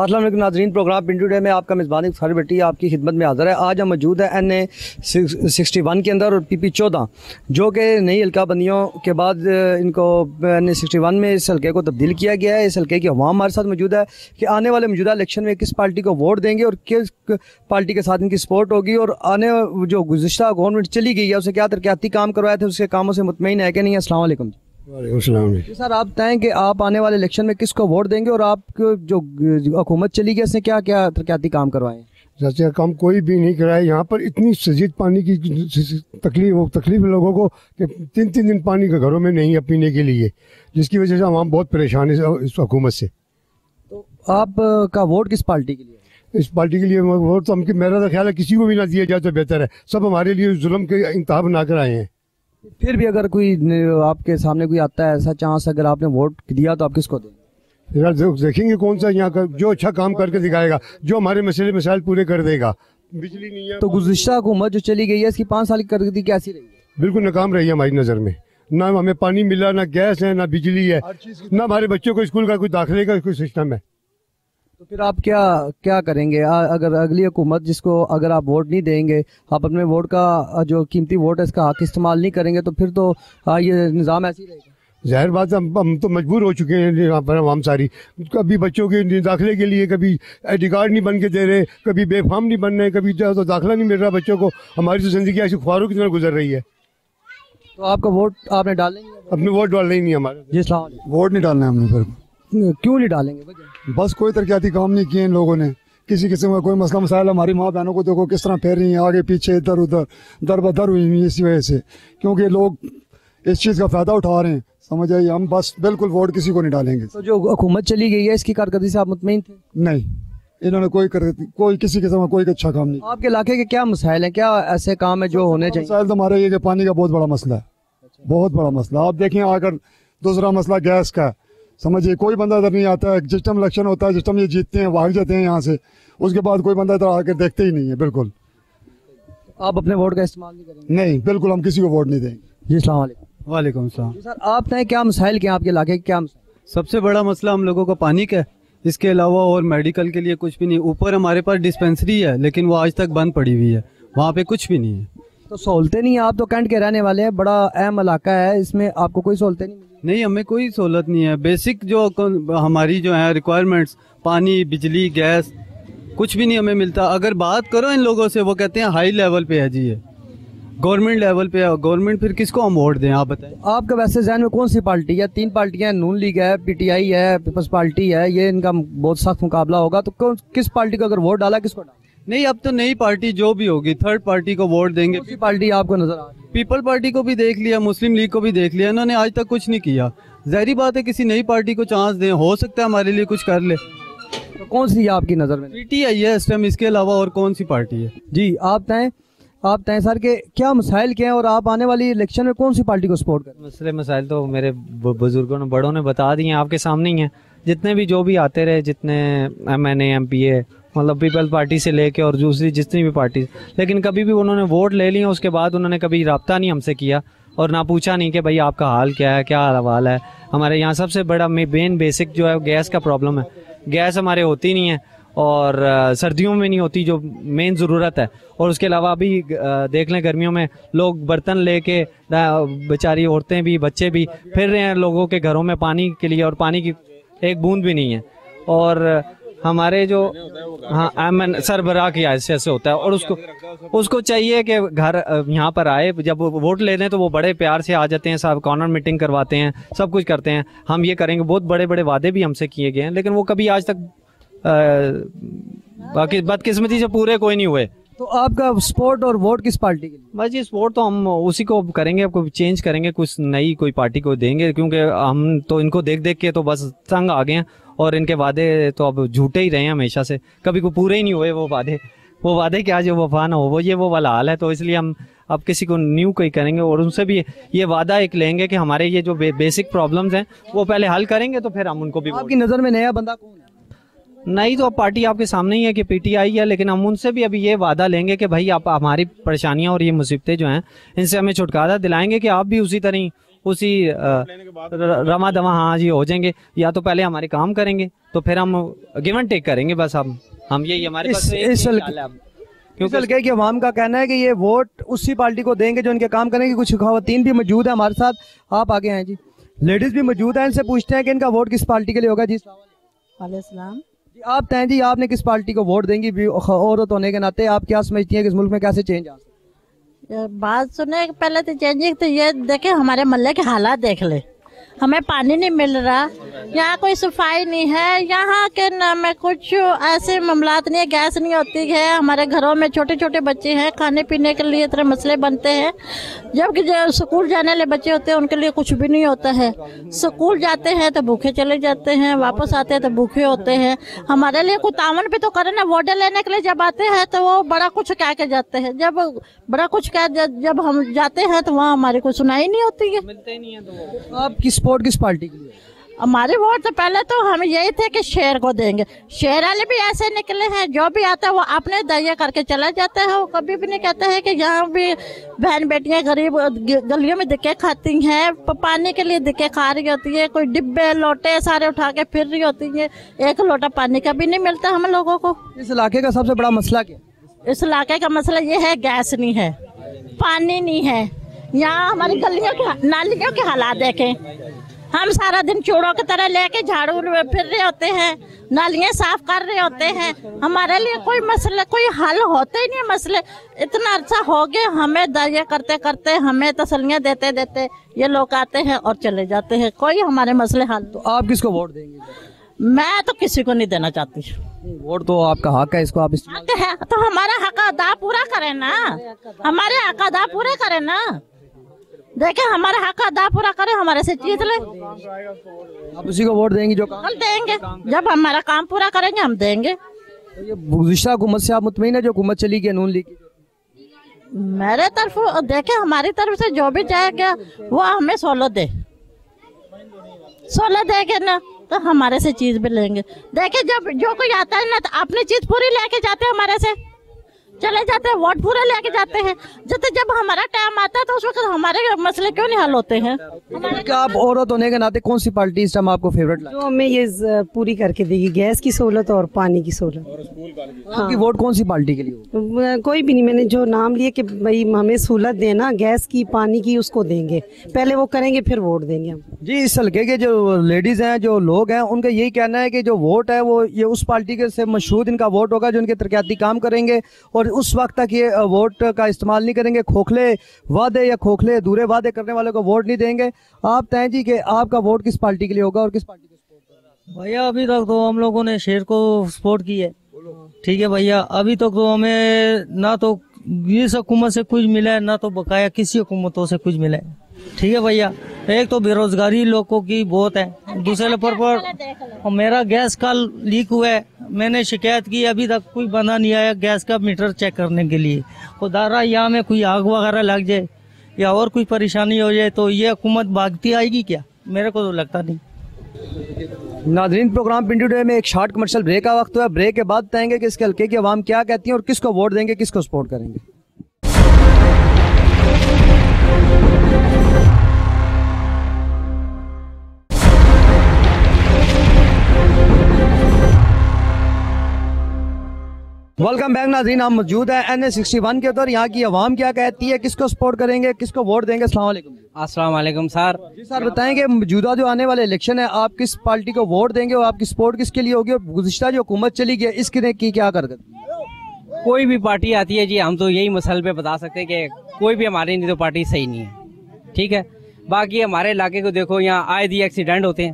السلام علیکم ناظرین، پروگرام پنڈو ڈے میں آپ کا میزبان ساری بیٹی آپ کی خدمت میں حاضر ہے۔ آج ہم موجود ہے این اے سکسٹی ون کے اندر اور پی پی چودہ، جو کہ نئی حلقہ بندیوں کے بعد ان کو این اے سکسٹی ون میں اس حلقے کو تبدیل کیا گیا ہے۔ اس حلقے کی عوام ہمارے ساتھ موجود ہے کہ آنے والے موجودہ الیکشن میں کس پارٹی کو ووٹ دیں گے اور کس پارٹی کے ساتھ ان کی سپورٹ ہوگی اور آنے جو گزشتہ گورنمنٹ چلی گئی ہے، اسے کیا ترقیاتی کام کروائے تھے، اس کے کاموں سے مطمئن ہے کہ نہیں؟ السلام علیکم جی۔ وعلیکم السلام جی۔ سر آپ بتائیں کہ آپ آنے والے الیکشن میں کس کو ووٹ دیں گے اور آپ جو حکومت چلی گئی اس نے کیا کیا ترقیاتی کام کروائے؟ ہیں جیسے کام کوئی بھی نہیں کرائے یہاں پر اتنی شدید پانی کی تکلیف تکلیف لوگوں کو کہ تین تین دن پانی کے گھروں میں نہیں ہے پینے کے لیے جس کی وجہ سے عوام بہت پریشان ہے اس حکومت سے۔ تو آپ کا ووٹ کس پارٹی کے لیے؟ اس پارٹی کے لیے ووٹ تو ہم میرا خیال ہے کسی کو بھی نہ دیا جائے تو بہتر ہے۔ سب ہمارے لیے ظلم کے انتخاب نہ کر آئے ہیں پھر بھی اگر کوئی آپ کے سامنے کوئی آتا ہے ایسا چانس اگر آپ نے ووٹ دیا تو آپ کس کو دیں دیکھیں گے کون سا یہاں کا جو اچھا کام کر کے دکھائے گا جو ہمارے مسئلے مسائل پورے کر دے گا۔ بجلی نہیں ہے۔ تو گزشتہ حکومت جو چلی گئی ہے اس کی پانچ سال کی کارکردگی کیسی رہی ہے؟ بالکل ناکام رہی ہے ہماری نظر میں۔ نہ ہمیں پانی ملا نہ گیس ہے نہ بجلی ہے نہ ہمارے بچوں کو اسکول کا کوئی داخلے کا کوئی سسٹم ہے۔ تو پھر آپ کیا کیا کریں گے؟ اگر اگلی حکومت جس کو اگر آپ ووٹ نہیں دیں گے آپ اپنے ووٹ کا جو قیمتی ووٹ ہے اس کا حق استعمال نہیں کریں گے تو پھر تو یہ نظام ایسی رہے گا۔ ظاہر بات ہم تو مجبور ہو چکے ہیں یہاں پر عوام ساری۔ کبھی بچوں کے داخلے کے لیے کبھی آئی ڈی کارڈ نہیں بن کے دے رہے کبھی بے فارم نہیں بن رہے کبھی تو داخلہ نہیں مل رہا بچوں کو۔ ہماری تو زندگی ایسی خواروں کی طرح گزر رہی ہے۔ تو آپ کا ووٹ آپ نے ڈالیں گے اپنے ووٹ ڈالنا ہی نہیں ہمارا۔ جی السلام علیکم۔ ووٹ نہیں ڈالنا ہے ہم نے پھر۔ کیوں نہیں ڈالیں گے؟ بس کوئی ترقیاتی کام نہیں کیے ان لوگوں نے۔ کسی قسم کا کوئی مسئلہ مسائل ہماری ماں بہنوں کو دیکھو کس طرح پھیر رہی ہیں آگے پیچھے ادھر ادھر در بدر ہوئی ہیں اسی وجہ سے۔ کیونکہ لوگ اس چیز کا فائدہ اٹھا رہے ہیں۔ سمجھ آئیے ہم بس بالکل ووٹ کسی کو نہیں ڈالیں گے۔ تو جو حکومت چلی گئی ہے اس کی کارکردگی سے آپ مطمئن تھے؟ نہیں۔ انہوں نے کوئی کوئی کسی قسم کا کوئی اچھا کام نہیں۔ آپ کے علاقے کے کیا مسائل ہیں؟ کیا ایسے کام ہیں جو ہونے چاہیے؟ مسائل تو ہمارے یہ کہ پانی کا بہت بڑا مسئلہ ہے۔ بہت بڑا مسئلہ۔ آپ دیکھیں اگر دوسرا مسئلہ گیس کا سمجھیے کوئی بندہ ادھر نہیں آتا ہے جس ٹائم الیکشن ہوتا ہے جس ٹائم یہ جیتتے ہیں بھاگ جاتے ہیں یہاں سے اس کے بعد کوئی بندہ ادھر آ کے دیکھتے ہی نہیں ہے بالکل۔ آپ اپنے ووٹ کا استعمال نہیں کریں گے؟ نہیں بالکل ہم کسی کو ووٹ نہیں دیں گے۔ جی السلام علیکم۔ وعلیکم السلام۔ جی سر آپ نے کیا مسائل کیا آپ کے علاقے کے؟ کیا مسائل؟ سب سے بڑا مسئلہ ہم لوگوں کا پانی کا ہے۔ اس کے علاوہ اور میڈیکل کے لیے کچھ بھی نہیں۔ اوپر ہمارے پاس ڈسپینسری ہے لیکن وہ آج تک بند پڑی ہوئی ہے۔ وہاں پہ کچھ بھی نہیں ہے۔ تو سہولتیں نہیں ہیں آپ تو کینٹ کے رہنے والے ہیں بڑا اہم علاقہ ہے اس میں آپ کو کوئی سہولتیں نہیں نہیں ہمیں کوئی سہولت نہیں ہے۔ بیسک جو ہماری جو ہے ریکوائرمنٹس پانی بجلی گیس کچھ بھی نہیں ہمیں ملتا۔ اگر بات کرو ان لوگوں سے وہ کہتے ہیں ہائی لیول پہ ہے جی یہ۔ گورنمنٹ لیول پہ ہے۔ گورنمنٹ پھر کس کو ہم ووٹ دیں؟ آپ بتائیں۔ آپ کا ویسے ذہن میں کون سی پارٹی ہے؟ تین پارٹیاں نون لیگ ہے پی ٹی آئی ہے پیپلز پارٹی ہے یہ ان کا بہت سخت مقابلہ ہوگا۔ تو کس پارٹی کو اگر ووٹ ڈالا کس کو ڈالا؟ نہیں اب تو نئی پارٹی جو بھی ہوگی تھرڈ پارٹی کو ووٹ دیں گے۔ پارٹی آپ کو نظر آ پیپل پارٹی کو بھی دیکھ لیا مسلم لیگ کو بھی دیکھ لیا انہوں نے آج تک کچھ نہیں کیا۔ ظاہری بات ہے کسی نئی پارٹی کو چانس دیں ہو سکتا ہے ہمارے لیے کچھ کر لے۔ تو کون سی آپ کی نظر میں پی ٹی آئی ہے اس ٹائم اس کے علاوہ اور کون سی پارٹی ہے؟ جی آپ تائیں آپ تائیں سر کہ کیا مسائل کیا ہیں اور آپ آنے والی الیکشن میں کون سی پارٹی کو سپورٹ کریں مسئلے مسائل تو میرے بزرگوں نے بڑوں نے بتا دیے ہیں آپ کے سامنے ہی ہیں۔ جتنے بھی جو بھی آتے رہے جتنے M N A M P A مطلب پیپل پارٹی سے لے کے اور دوسری جتنی بھی پارٹی لیکن کبھی بھی انہوں نے ووٹ لے لیا اس کے بعد انہوں نے کبھی رابطہ نہیں ہم سے کیا اور نہ پوچھا نہیں کہ بھائی آپ کا حال کیا ہے، کیا حوال ہے۔ ہمارے یہاں سب سے بڑا مین بیسک جو ہے گیس کا پرابلم ہے۔ گیس ہمارے ہوتی نہیں ہے اور سردیوں میں نہیں ہوتی جو مین ضرورت ہے۔ اور اس کے علاوہ ابھی دیکھ لیں گرمیوں میں لوگ برتن لے کے بیچاری عورتیں بھی، بچے بھی پھر رہے ہیں لوگوں کے گھروں میں پانی کے لیے اور پانی کی ایک بوند بھی نہیں ہے۔ اور ہمارے جو ہاں ایمن سربراہ کی ایسے ایسے ہوتا ہے۔ اور اس کو اس کو چاہیے کہ گھر یہاں پر آئے۔ جب ووٹ لے لیں تو وہ بڑے پیار سے آ جاتے ہیں سب کارنر میٹنگ کرواتے ہیں سب کچھ کرتے ہیں۔ ہم یہ کریں گے۔ بہت بڑے بڑے وعدے بھی ہم سے کیے گئے ہیں لیکن وہ کبھی آج تک باقی بدقسمتی سے پورے کوئی نہیں ہوئے۔ تو آپ کا سپورٹ اور ووٹ کس پارٹی کے لیے؟ بس جی سپورٹ تو ہم اسی کو کریں گے چینج کریں گے کچھ نئی کوئی پارٹی کو دیں گے کیونکہ ہم تو ان کو دیکھ دیکھ کے تو بس تنگ آ گئے ہیں۔ اور ان کے وعدے تو اب جھوٹے ہی رہے ہیں ہمیشہ سے۔ کبھی کوئی پورے ہی نہیں ہوئے وہ وعدے۔ وہ وعدے کیا جو وفا نہ ہو وہ یہ وہ والا حال ہے۔ تو اس لیے ہم اب کسی کو نیو کوئی کریں گے اور ان سے بھی یہ وعدہ ایک لیں گے کہ ہمارے یہ جو بیسک پرابلمس ہیں وہ پہلے حل کریں گے تو پھر ہم ان کو بھی آپ کی نظر میں نیا بندہ کون ہے؟ نہیں تو اب پارٹی آپ کے سامنے ہی ہے کہ پی ٹی آئی ہے لیکن ہم ان سے بھی ابھی یہ وعدہ لیں گے کہ بھائی آپ ہماری پریشانیاں اور یہ مصیبتیں جو ہیں ان سے ہمیں چھٹکارا دلائیں گے کہ آپ بھی اسی طرح اسی رما دما ہاں جی ہو جائیں گے۔ یا تو پہلے ہمارے کام کریں گے تو پھر ہم گیون ٹیک کریں گے بس ہم ہم یہی ہمارے پاس کیونکہ کہ عوام کا کہنا ہے کہ یہ ووٹ اسی پارٹی کو دیں گے جو ان کے کام کریں گے۔ کچھ خواتین بھی موجود ہیں ہمارے ساتھ۔ آپ آگے ہیں جی۔ لیڈیز بھی موجود ہیں ان سے پوچھتے ہیں کہ ان کا ووٹ کس پارٹی کے لیے ہوگا جی۔ السلام۔ جی آپ تین جی آپ نے کس پارٹی کو ووٹ دیں گی؟ عورت ہونے کے ناطے آپ کیا سمجھتی ہیں کہ اس ملک میں کیسے چینج آ سکتا بات سنے پہلے تو چینجنگ تو یہ دیکھے ہمارے محلے کے حالات دیکھ لے ہمیں پانی نہیں مل رہا۔ یہاں کوئی صفائی نہیں ہے۔ یہاں کے میں کچھ ایسے معاملات نہیں ہے۔ گیس نہیں ہوتی ہے۔ ہمارے گھروں میں چھوٹے چھوٹے بچے ہیں۔ کھانے پینے کے لیے اتنے مسئلے بنتے ہیں۔ جبکہ جو سکول جانے والے بچے ہوتے ہیں، ان کے لیے کچھ بھی نہیں ہوتا ہے۔ سکول جاتے ہیں تو بھوکے چلے جاتے ہیں۔ واپس آتے ہیں تو بھوکے ہوتے ہیں۔ ہمارے لیے کوئی تعاون بھی تو کرے نا۔ ووٹیں لینے کے لیے جب آتے ہیں تو وہ بڑا کچھ کہہ کے جاتے ہیں۔ جب بڑا کچھ کہہ جب ہم جاتے ہیں تو وہاں ہماری کوئی سنائی نہیں ہوتی ہے۔ آپ کس ووٹ کس پارٹی کے لیے ہمارے ووٹ تو پہلے تو ہم یہی تھے کہ شیر کو دیں گے۔ شیر والے بھی ایسے نکلے ہیں جو بھی آتا ہے وہ اپنے دریا کر کے چلا جاتا ہے وہ کبھی بھی نہیں کہتا ہے کہ یہاں بھی بہن بیٹیاں غریب گلیوں میں دکے کھاتی ہیں پانی کے لیے دکے کھا رہی ہوتی ہے کوئی ڈبے لوٹے سارے اٹھا کے پھر رہی ہوتی ہیں۔ ایک لوٹا پانی کا بھی نہیں ملتا ہم لوگوں کو۔ اس علاقے کا سب سے بڑا مسئلہ کیا؟ اس علاقے کا مسئلہ یہ ہے گیس نہیں ہے پانی نہیں ہے۔ یہاں ہماری گلیوں کے نالیوں کے حالات دیکھیں۔ ہم سارا دن چوڑوں کی طرح لے کے جھاڑو پھر رہے ہوتے ہیں نالیاں صاف کر رہے ہوتے ہیں۔ ہمارے لیے کوئی مسئلہ کوئی حل ہوتے ہی نہیں مسئلے اتنا عرصہ ہو گئے ہمیں دریا کرتے کرتے ہمیں تسلیاں دیتے دیتے یہ لوگ آتے ہیں اور چلے جاتے ہیں۔ کوئی ہمارے مسئلے حل تو آپ کس کو ووٹ دیں گے؟ میں تو کسی کو نہیں دینا چاہتی۔ ووٹ تو آپ کا حق ہے اس کو آپ تو ہمارا حق ادا پورا کریں نا۔ ہمارے حق ادا پورے کریں نا۔ دیکھیں ہمارا حق ادا پورا کریں ہمارے سے جیت لیں۔ آپ اسی کو ووٹ دیں گی جو ہم دیں گے۔ جب ہمارا کام پورا کریں گے ہم دیں گے۔ یہ گزشتہ حکومت سے آپ مطمئن ہے جو حکومت چلی گئی نون لیگ میرے طرف دیکھیں ہماری طرف سے جو بھی جائے گیا وہ ہمیں سولو دے۔ سولو دے گے نا تو ہمارے سے چیز بھی لیں گے۔ دیکھیں جب جو کوئی آتا ہے نا تو اپنی چیز پوری لے کے جاتے ہیں ہمارے سے۔ چلے جاتے ہیں ووٹ پورے لے کے جاتے ہیں۔ جب جب ہمارا ٹائم آتا ہے تو اس وقت ہمارے مسئلے کیوں نہیں حل ہوتے ہیں؟ کیا آپ عورت ہونے کے ناطے کون سی پارٹی اس ٹائم آپ کو فیوریٹ جو ہمیں یہ پوری کر کے دے گی گیس کی سہولت اور پانی کی سہولت۔ آپ کی ہاں۔ ووٹ کون سی پارٹی کے لیے کوئی بھی نہیں میں نے جو نام لیے کہ بھائی ہمیں سہولت دینا گیس کی پانی کی اس کو دیں گے۔ پہلے وہ کریں گے پھر ووٹ دیں گے ہم۔ جی اس حلقے کے جو لیڈیز ہیں جو لوگ ہیں ان کا یہی کہنا ہے کہ جو ووٹ ہے وہ یہ اس پارٹی کے سے مشہور ان کا ووٹ ہوگا جو ان کے ترقیاتی کام کریں گے اور اس وقت تک یہ ووٹ کا استعمال نہیں کریں گے. کھوکھلے وعدے یا کھوکھلے دورے وعدے کرنے والے کو ووٹ نہیں دیں گے. آپ تہ جی کہ آپ کا ووٹ کس پارٹی کے لیے ہوگا اور کس پارٹی کے بھیا ابھی تک تو ہم لوگوں نے شیر کو سپورٹ کی ہے. ٹھیک ہے بھیا ابھی تک تو ہمیں نہ تو اس حکومت سے کچھ ملا ہے، نہ تو بقایا کسی حکومتوں سے کچھ ملا ہے۔ ٹھیک ہے بھیا، ایک تو بے روزگاری لوگوں کی بہت ہے، دوسرے نمبر پر میرا گیس کا لیک ہوا ہے۔ میں نے شکایت کی، ابھی تک کوئی بندہ نہیں آیا گیس کا میٹر چیک کرنے کے لیے۔ خدا رہا یہاں میں کوئی آگ وغیرہ لگ جائے یا اور کوئی پریشانی ہو جائے تو یہ حکومت بھاگتی آئے گی کیا؟ میرے کو تو لگتا نہیں۔ ناظرین، پروگرام پنڈی ڈے میں ایک شارٹ کمرشل بریک کا وقت ہوا۔ بریک کے بعد بتائیں گے کہ اس کے حلقے کی عوام کیا کہتی ہیں اور کس کو ووٹ دیں گے، کس کو سپورٹ کریں گے؟ ویلکم بیک ناظرین ہم موجود ہیں این اے سکسٹی ون کے اوپر. یہاں کی عوام کیا کہتی ہے؟ کس کو سپورٹ کریں گے؟ کس کو ووٹ دیں گے؟ السلام علیکم. السلام علیکم سر. جی سر بتائیں کہ موجودہ جو آنے والے الیکشن ہے آپ کس پارٹی کو ووٹ دیں گے اور آپ کی سپورٹ کس کے لیے ہوگی اور گزشتہ جو حکومت چلی گئی اس نے کی کیا کرکت کوئی بھی پارٹی آتی ہے جی ہم تو یہی مسئلے پہ بتا سکتے ہیں کہ کوئی بھی ہماری نہیں تو پارٹی صحیح نہیں ہے ٹھیک ہے؟ باقی ہمارے علاقے کو دیکھو یہاں آئے دی ایکسیڈنٹ ہوتے ہیں۔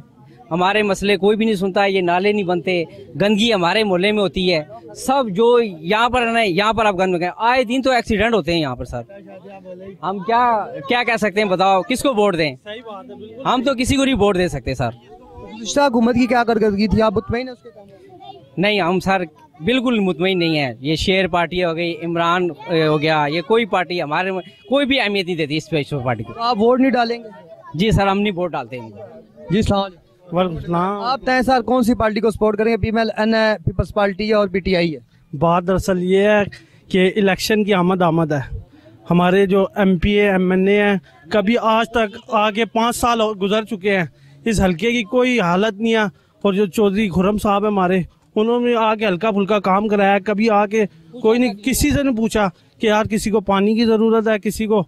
ہمارے مسئلے کوئی بھی نہیں سنتا یہ نالے نہیں بنتے گندگی ہمارے محلے میں ہوتی ہے۔ سب جو یہاں پر ہے یہاں پر آپ گند میں آئے دن تو ایکسیڈنٹ ہوتے ہیں یہاں پر سر۔ ہم کیا کیا کہہ سکتے ہیں؟ بتاؤ کس کو ووٹ دیں؟ ہم تو کسی کو نہیں ووٹ دے سکتے سر۔ حکومت کی کیا کارکردگی تھی؟ آپ مطمئن نہیں ہم سر بالکل مطمئن نہیں ہے یہ شیر پارٹی ہو گئی عمران ہو گیا یہ کوئی پارٹی ہمارے کوئی بھی اہمیت نہیں دیتی اس پارٹی کو۔ آپ ووٹ نہیں ڈالیں گے؟ جی سر ہم نہیں ووٹ ڈالتے۔ ہیں جی السلام علیکم۔ آپ تین سال کون سی پارٹی کو سپورٹ کریں گے؟ پیمل این ہے پیپلز پارٹی ہے اور پی ٹی آئی ہے۔ بات دراصل یہ ہے کہ الیکشن کی آمد آمد ہے۔ ہمارے جو M P A M N A ہیں کبھی آج تک آگے پانچ سال گزر چکے ہیں۔ اس حلقے کی کوئی حالت نہیں ہے۔ اور جو چودھری خرم صاحب ہیں ہمارے انہوں نے آ کے ہلکا پھلکا کام کرایا۔ کبھی آ کے کوئی نہیں کسی سے نہیں پوچھا کہ یار کسی کو پانی کی ضرورت ہے کسی کو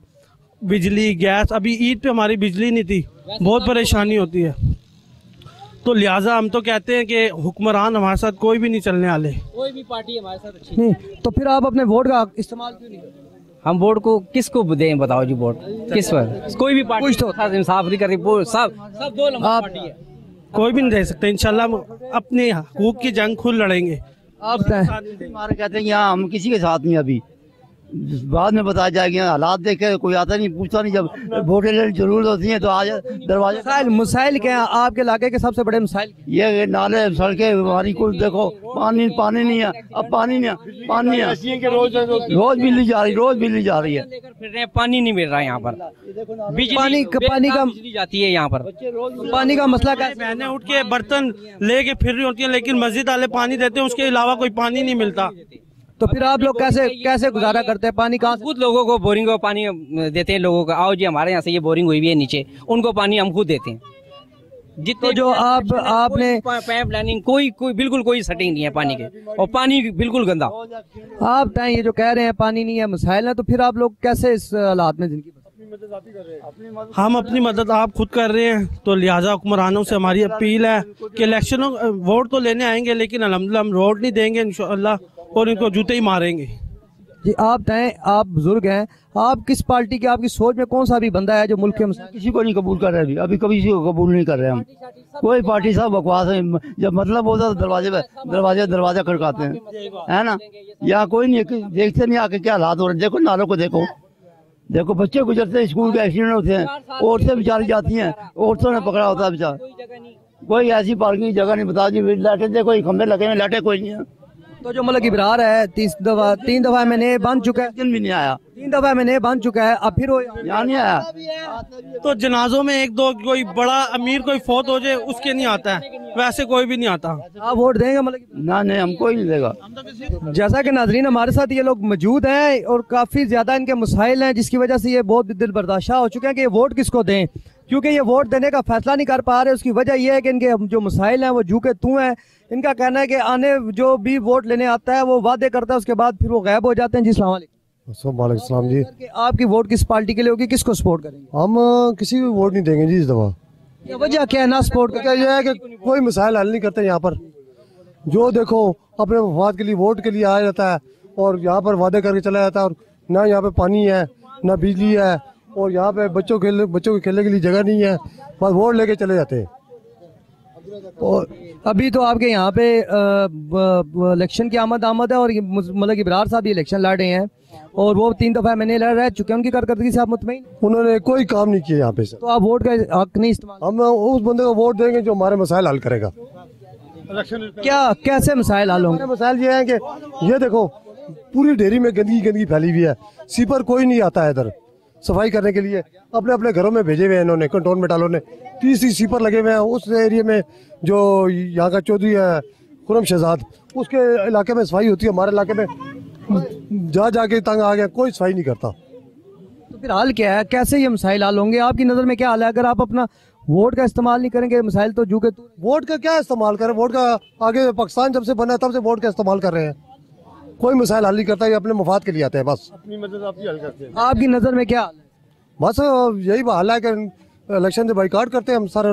بجلی گیس۔ ابھی عید پہ ہماری بجلی نہیں تھی۔ بہت پریشانی ہوتی ہے۔ تو لہٰذا ہم تو کہتے ہیں کہ حکمران ہمارے ساتھ کوئی بھی نہیں چلنے والے۔ کوئی بھی پارٹی ہمارے ساتھ اچھی نہیں تو پھر آپ اپنے ووٹ کا استعمال کیوں نہیں کرتے؟ ہم ووٹ کو کس کو دیں بتاؤ جی ووٹ؟ کس پر؟ کوئی بھی پارٹی تو۔ انصاف نہیں کر رہی وہ سب سب دو نمبر پارٹی ہے۔ کوئی بھی نہیں دے سکتے انشاءاللہ ہم اپنے حقوق کی جنگ کھل لڑیں گے۔ آپ کہتے ہیں یہاں ہم کسی کے ساتھ نہیں ابھی۔ بعد میں بتایا جائے گا حالات دیکھ کے کوئی آتا نہیں پوچھتا نہیں جب ووٹیں لینے ضرورت ہوتی ہے تو آج دروازے مسائل مسائل کیا ہیں؟ آپ کے علاقے کے سب سے بڑے مسائل ہیں؟ یہ نالے سڑکیں ہماری کچھ دیکھو پانی پانی نہیں ہے اب پانی نہیں ہے پانی نہیں ہے۔ روز بجلی جا رہی روز بجلی جا رہی ہے۔ لے کر پھر رہے ہیں پانی نہیں مل رہا یہاں پر۔ پانی کا- پانی کا جاتی ہے یہاں پر۔ پانی کا مسئلہ کیا بہنیں اٹھ کے برتن لے کے پھر رہی ہوتی ہیں لیکن مسجد والے پانی دیتے ہیں اس کے علاوہ کوئی پانی نہیں ملتا۔ تو پھر آپ لوگ کیسے کیسے گزارا کرتے ہیں؟ پانی کہاں سے خود لوگوں کو بورنگ کو پانی دیتے ہیں لوگوں کو۔ آؤ جی ہمارے یہاں سے یہ بورنگ ہوئی ہوئی ہے نیچے۔ ان کو پانی ہم خود دیتے ہیں۔ جتنے جو آپ آپ نے پیپ لائننگ کوئی کوئی بالکل کوئی سیٹنگ نہیں ہے پانی کے۔ اور پانی بالکل گندا۔ آپ تائیں یہ جو کہہ رہے ہیں پانی نہیں ہے مسائل ہیں تو پھر آپ لوگ کیسے اس حالات میں زندگی ہم اپنی مدد آپ خود کر رہے ہیں۔ تو لہٰذا حکمرانوں سے ہماری اپیل ہے کہ الیکشنوں ووٹ تو لینے آئیں گے لیکن الحمدللہ ہم ووٹ نہیں دیں گے انشاءاللہ۔ اور ان کو جوتے ہی ماریں گے۔ جی آپ تائیں آپ بزرگ ہیں۔ آپ کس پارٹی کے آپ کی سوچ میں کون سا بھی بندہ ہے جو ملک کے کسی کو نہیں قبول کر رہے ابھی۔ ابھی کبھی کسی کو قبول نہیں کر رہے ہم۔ کوئی پارٹی سب بکواس ہے۔ جب مطلب ہوتا تو دروازے پہ دروازے دروازہ کھڑکاتے ہیں۔ ہے نا؟ یہاں کوئی نہیں دیکھتے نہیں آ کے کیا حالات ہو رہے ہیں۔ دیکھو نالوں کو دیکھو۔ دیکھو بچے گزرتے ہیں اسکول کے ایکسیڈنٹ ہوتے ہیں۔ عورتیں بیچاری جاتی ہیں۔ عورتوں نے پکڑا ہوتا ہے بیچار کوئی ایسی پارکنگ کی جگہ نہیں بتا دی۔ لائٹیں دیکھو کھمبے لگے ہیں لائٹیں کوئی نہیں ہیں تو جو ملک ابرار ہے تیس دفعہ تین دفعہ میں نے بن چکا ہے۔ دن بھی نہیں آیا۔ تین دفعہ میں نے بن چکا ہے اب پھر وہ یہاں نہیں آیا۔ تو جنازوں میں ایک دو کوئی بڑا امیر کوئی فوت ہو جائے اس کے نہیں آتا ہے۔ ویسے کوئی بھی نہیں آتا۔ آپ ووٹ دیں گے ملک نہ نہیں ہم کوئی نہیں دے گا۔ جیسا کہ ناظرین ہمارے ساتھ یہ لوگ موجود ہیں اور کافی زیادہ ان کے مسائل ہیں جس کی وجہ سے یہ بہت دل برداشتہ ہو چکے ہیں کہ یہ ووٹ کس کو دیں۔ کیونکہ یہ ووٹ دینے کا فیصلہ نہیں کر پا رہے اس کی وجہ یہ ہے کہ ان کے جو مسائل ہیں وہ جو کے تو ہیں۔ ان کا کہنا ہے کہ آنے جو بھی ووٹ لینے آتا ہے وہ وعدے کرتا ہے اس کے بعد پھر وہ غائب ہو جاتے ہیں۔ جی السلام علیکم۔ وعلیکم السلام جی۔ آپ کی ووٹ کس پارٹی کے لیے ہوگی؟ کس کو سپورٹ کریں گے؟ ہم کسی بھی ووٹ نہیں دیں گے جی اس دفعہ۔ وجہ کیا ہے نہ سپورٹ کیا یہ ہے کہ کوئی مسائل حل نہیں کرتے یہاں پر۔ جو دیکھو اپنے مفاد کے لیے ووٹ کے لیے آیا جاتا ہے اور یہاں پر وعدے کر کے چلا جاتا ہے اور نہ یہاں پہ پانی ہے نہ بجلی ہے اور یہاں پہ بچوں کے بچوں کے کھیلنے کے لیے جگہ نہیں ہے بس ووٹ لے کے چلے جاتے ہیں۔ اور ابھی تو آپ کے یہاں پہ الیکشن کی آمد آمد ہے اور یہ ملک ابرار صاحب بھی الیکشن لڑ رہے ہیں اور وہ تین دفعہ میں نے لڑ رہے چکے ہیں ان کی کارکردگی سے آپ مطمئن؟ انہوں نے کوئی کام نہیں کیا یہاں پہ سر۔ تو آپ ووٹ کا حق نہیں استعمال ہم اس بندے کو ووٹ دیں گے جو ہمارے مسائل حل کرے گا۔ کیا کیسے مسائل حل ہوں گے؟ مسائل یہ ہیں کہ یہ دیکھو پوری ڈیری میں گندگی گندگی پھیلی ہوئی ہے۔ سیپر کوئی نہیں آتا ہے ادھر۔ صفائی کرنے کے لیے اپنے اپنے گھروں میں بھیجے ہوئے ہیں انہوں نے کنٹونمنٹ والوں نے۔ تیس تیس سیپر لگے ہوئے ہیں اس ایریے میں جو یہاں کا چودھری ہے خرم شہزاد اس کے علاقے میں صفائی ہوتی ہے ہمارے علاقے میں جا جا کے تنگ آ گیا کوئی صفائی نہیں کرتا۔ تو پھر حال کیا ہے؟ کیسے یہ مسائل حل ہوں گے؟ آپ کی نظر میں کیا حال ہے؟ اگر آپ اپنا ووٹ کا استعمال نہیں کریں گے مسائل تو جو کہ تو۔ ووٹ کا کیا استعمال کریں؟ ووٹ کا آگے پاکستان جب سے بنا ہے تب سے ووٹ کا استعمال کر رہے ہیں۔ کوئی مسائل حل نہیں کرتا یہ اپنے مفاد کے لیے آتے ہیں بس۔ اپنی مدد آپ حل کرتے ہیں۔ آپ کی نظر میں کیا ہے؟ بس یہی حال ہے کہ الیکشن سے بائیکاٹ کرتے ہیں ہم سارے۔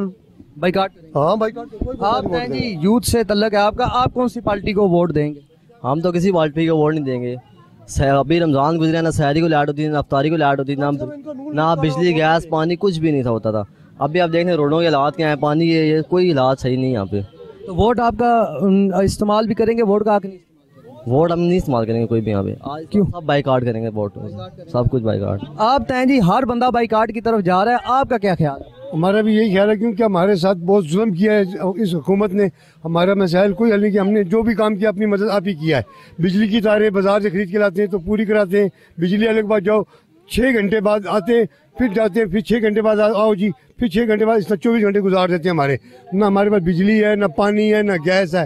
بائیکاٹ ہاں بائیکاٹ کوئی آپ کہیں جی یوتھ سے تعلق ہے آپ کا آپ کون سی پارٹی کو ووٹ دیں گے؟ ہم تو کسی پارٹی کو ووٹ نہیں دیں گے۔ ابھی رمضان گزرے نہ سحری کو لیٹ ہوتی تھی نہ افطاری کو لیٹ ہوتی نہ نہ بجلی گیس پانی کچھ بھی نہیں تھا ہوتا تھا۔ ابھی آپ دیکھ رہے ہیں روڈوں کے حالات کیا ہیں پانی کے یہ کوئی حالات صحیح نہیں یہاں پہ۔ تو ووٹ آپ کا استعمال بھی کریں گے ووٹ کا حق نہیں۔ ووٹ ہم نہیں استعمال کریں گے کوئی بھی یہاں پہ۔ کیوں؟ سب بائی کارڈ کریں گے ووٹ۔ سب کچھ بائی کارڈ آپ تائیں جی ہر بندہ بائی کارڈ کی طرف جا رہا ہے۔ آپ کا کیا خیال؟ ہے ہمارا بھی یہی خیال ہے کیونکہ ہمارے ساتھ بہت ظلم کیا ہے۔ اس حکومت نے ہمارا مسائل کوئی حل نہیں کیا۔ ہم نے جو بھی کام کیا اپنی مدد آپ ہی کیا ہے۔ بجلی کی تاریں بازار سے خرید کے لاتے ہیں تو پوری کراتے ہیں۔ بجلی والے کے بعد جاؤ چھ گھنٹے بعد آتے ہیں پھر جاتے ہیں پھر چھ گھنٹے بعد آؤ جی پھر چھ گھنٹے بعد اس طرح چوبیس گھنٹے گزار دیتے ہیں ہمارے۔ نہ ہمارے پاس بجلی ہے نہ پانی ہے نہ گیس ہے۔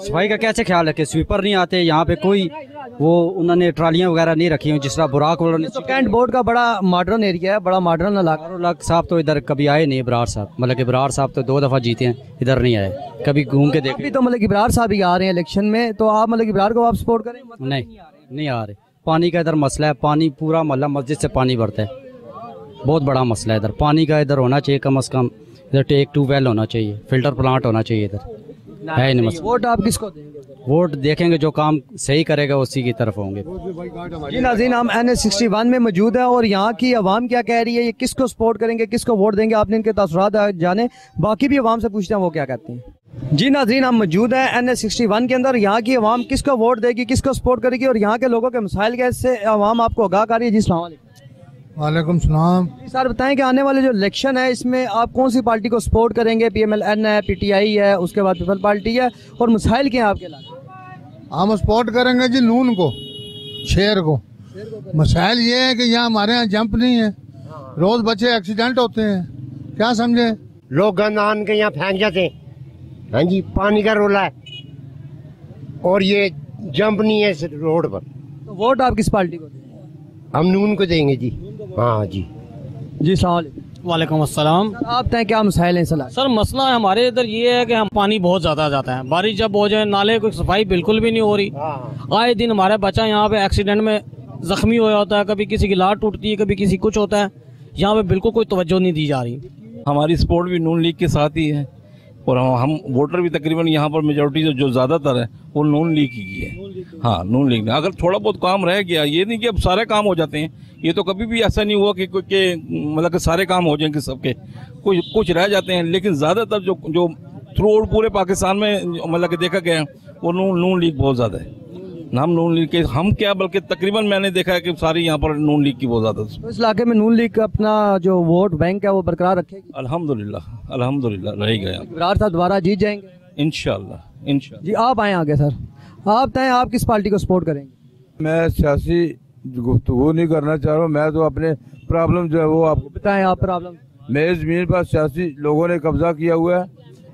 صفائی کا کیسے اچھا خیال رکھے سویپر نہیں آتے یہاں پہ کوئی وہ انہوں نے ٹرالیاں وغیرہ نہیں رکھی ہوں جس طرح براک وغیرہ نے کینٹ بورڈ کا بڑا ماڈرن ایریا ہے بڑا ماڈرن علاقہ لاکھ صاحب تو ادھر کبھی آئے نہیں برار صاحب۔ مطلب برار صاحب تو دو دفعہ جیتے ہیں ادھر نہیں آئے۔ کبھی گھوم کے دیکھیں تو مطلب ابرار صاحب ہی آ رہے ہیں الیکشن میں تو آپ مطلب ابرار کو آپ سپورٹ کریں؟ مطلب نہیں نہیں آ رہے۔ پانی کا ادھر مسئلہ ہے پانی پورا محلہ مسجد سے پانی بھرتا ہے۔ بہت بڑا مسئلہ ہے ادھر۔ پانی کا ادھر ہونا چاہیے کم از کم ادھر ٹیک ٹو ویل ہونا چاہیے فلٹر پلانٹ ہونا چاہیے ادھر۔ ہے نہیں ووٹ آپ کس کو دیں گے؟ ووٹ دیکھیں گے جو کام صحیح کرے گا اسی کی طرف ہوں گے۔ جی ناظرین ہم این ایس سکسٹی ون میں موجود ہیں اور یہاں کی عوام کیا کہہ رہی ہے؟ یہ کس کو سپورٹ کریں گے؟ کس کو ووٹ دیں گے؟ آپ نے ان کے تاثرات جانے۔ باقی بھی عوام سے پوچھتے ہیں وہ کیا کہتے ہیں۔ جی ناظرین ہم موجود ہیں این ایس سکسٹی ون کے اندر۔ یہاں کی عوام کس کو ووٹ دے گی؟ کس کو سپورٹ کرے گی؟ اور یہاں کے لوگوں کے مسائل کے اس سے عوام آپ کو آگاہ کر رہی ہے؟ جی السلام علیکم۔ وعلیکم السلام۔ جی سر بتائیں کہ آنے والے جو الیکشن ہے اس میں آپ کون سی پارٹی کو سپورٹ کریں گے؟ پی ایم ایل این ہے پی ٹی آئی ہے اس کے بعد پیپل پارٹی ہے اور مسائل کیا ہیں آپ کے ہم سپورٹ کریں گے جی نون کو شیر کو۔ مسائل یہ ہے کہ یہاں ہمارے یہاں جمپ نہیں ہے۔ روز بچے ایکسیڈنٹ ہوتے ہیں۔ کیا سمجھے لوگ گند آن کے یہاں پھینک جاتے ہیں۔ ہاں جی پانی کا رولا ہے۔ اور یہ جمپ نہیں ہے اس روڈ پر۔ ووٹ آپ کس پارٹی کو دیں گے؟ ہم نون کو دیں گے جی۔ ہاں جی۔ جی السلام علیکم۔ وعلیکم السلام۔ آپ کیا مسائل ہیں سر؟ مسئلہ ہمارے ادھر یہ ہے کہ ہم پانی بہت زیادہ جاتا ہے۔ بارش جب ہو جائے نالے کو صفائی بالکل بھی نہیں ہو رہی۔ ہاں۔ آئے دن ہمارا بچہ یہاں پہ ایکسیڈنٹ میں زخمی ہوا ہوتا ہے۔ کبھی کسی کی لاٹ ٹوٹتی ہے کبھی کسی کچھ ہوتا ہے۔ یہاں پہ بالکل کوئی توجہ نہیں دی جا رہی۔ ہماری سپورٹ بھی نون لیگ کے ساتھ ہی ہے۔ اور ہم ووٹر بھی تقریباً یہاں پر میجورٹی جو زیادہ تر ہے وہ نون لیگ کی ہے۔ ہاں نون لیگ اگر تھوڑا بہت کام رہ گیا یہ نہیں کہ اب سارے کام ہو جاتے ہیں۔ یہ تو کبھی بھی ایسا نہیں ہوا کہ مطلب کہ سارے کام ہو جائیں گے سب کے۔ کچھ کچھ رہ جاتے ہیں لیکن زیادہ تر جو جو تھرو پورے پاکستان میں مطلب کہ دیکھا گیا وہ نون نون لیگ بہت زیادہ ہے۔ ہم نون لیگ کے ہم کیا بلکہ تقریباً میں نے دیکھا ہے کہ ساری یہاں پر نون لیگ کی بہت زیادہ۔ اس علاقے میں نون لیگ اپنا جو ووٹ بینک ہے وہ برقرار رکھے گی؟ الحمدللہ الحمدللہ رہی گیا۔ برار صاحب دوبارہ جیت جائیں گے؟ انشاءاللہ۔ انشاءاللہ۔ جی آپ آئیں آگے سر۔ آپ تائیں آپ کس پارٹی کو سپورٹ کریں گے؟ میں سیاسی گفتگو نہیں کرنا چاہ رہا ہوں میں تو اپنے پرابلم جو ہے وہ آپ کو بتائیں آپ پرابلم۔ میری زمین پر سیاسی لوگوں نے قبضہ کیا ہوا ہے۔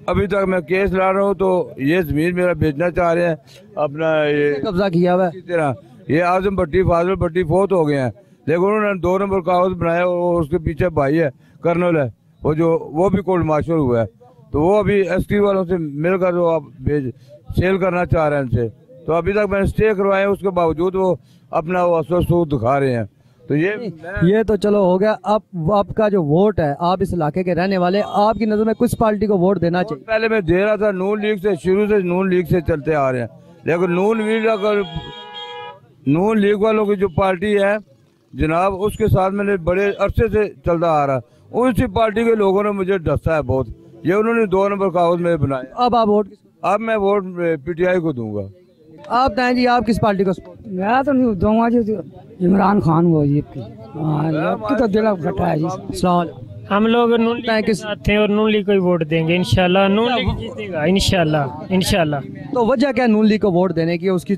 ابھی تک میں کیس لا رہا ہوں تو یہ زمین میرا بیچنا چاہ رہے ہیں۔ اپنا یہ قبضہ کیا ہوا ہے؟ طرح یہ اعظم بٹی فاضل بٹی فوت ہو گئے ہیں۔ لیکن انہوں نے دو نمبر کاغذ بنایا اور اس کے پیچھے بھائی ہے کرنل ہے۔ وہ جو وہ بھی کوٹ مارشل ہوا ہے تو وہ ابھی ایس ٹی والوں سے مل کر جو آپ بھیج سیل کرنا چاہ رہے ہیں ان سے تو ابھی تک میں نے اسٹے کروائے اس کے باوجود وہ اپنا وہ اثر سود دکھا رہے ہیں۔ تو یہ یہ تو چلو ہو گیا اب آپ کا جو ووٹ ہے آپ اس علاقے کے رہنے والے آپ کی نظر میں کس پارٹی کو ووٹ دینا چاہیے؟ پہلے میں دے رہا تھا نون لیگ سے شروع سے نون لیگ سے چلتے آ رہے ہیں۔ لیکن نون لیگ اگر نون لیگ والوں کی جو پارٹی ہے جناب اس کے ساتھ میں نے بڑے عرصے سے چلتا آ رہا۔ اسی پارٹی کے لوگوں نے مجھے ڈسا ہے بہت۔ یہ انہوں نے دو نمبر کاغذ میں بنایا۔ اب آپ ووٹ اب میں ووٹ پی ٹی آئی کو دوں گا۔ آپ دائیں جی آپ کس پارٹی کو میں تو نہیں دوں گا جی۔ عمران خان وہ جی تو دل اب گھٹا ہے جی۔ ہم لوگ نون لیگ ساتھ ہیں اور نون لیگ کو ہی ووٹ دیں گے انشاءاللہ۔ نون لیگ جیتے گا انشاءاللہ انشاءاللہ۔ تو وجہ کیا نون لیگ کو ووٹ دینے کی؟ اس کی